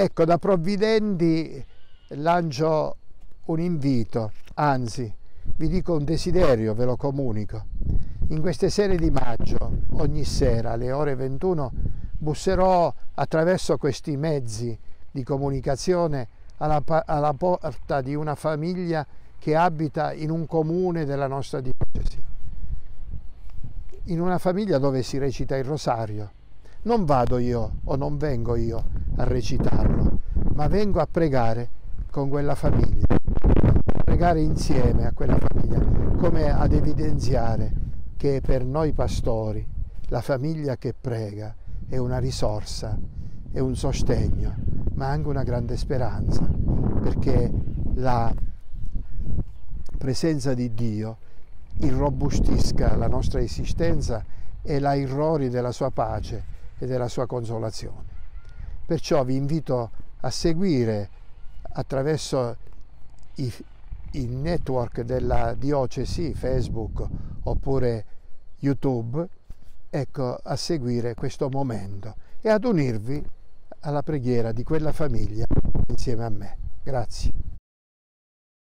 Ecco, da provvidenti lancio un invito, anzi vi dico un desiderio, ve lo comunico. In queste sere di maggio, ogni sera alle ore 21, busserò attraverso questi mezzi di comunicazione alla, alla porta di una famiglia che abita in un comune della nostra diocesi. In una famiglia dove si recita il rosario. Non vado io o non vengo io a recitarlo, ma vengo a pregare con quella famiglia, a pregare insieme a quella famiglia, come ad evidenziare che per noi pastori la famiglia che prega è una risorsa, è un sostegno, ma anche una grande speranza, perché la presenza di Dio irrobustisca la nostra esistenza e la irrori della sua pace e della sua consolazione. Perciò vi invito a seguire attraverso i, i network della diocesi, Facebook oppure YouTube, ecco, a seguire questo momento e ad unirvi alla preghiera di quella famiglia insieme a me. Grazie.